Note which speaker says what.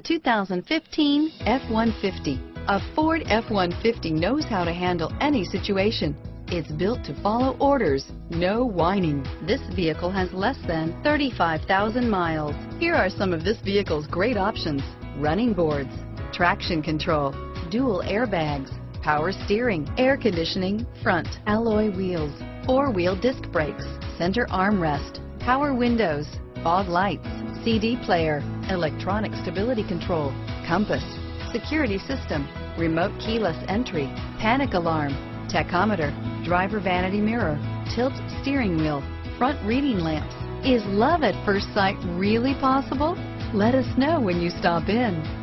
Speaker 1: 2015 F-150. A Ford F-150 knows how to handle any situation. It's built to follow orders, no whining. This vehicle has less than 35,000 miles. Here are some of this vehicle's great options. Running boards, traction control, dual airbags, power steering, air conditioning, front alloy wheels, four-wheel disc brakes, center armrest, power windows, fog lights, CD player, electronic stability control, compass, security system, remote keyless entry, panic alarm, tachometer, driver vanity mirror, tilt steering wheel, front reading lamps. Is love at first sight really possible? Let us know when you stop in.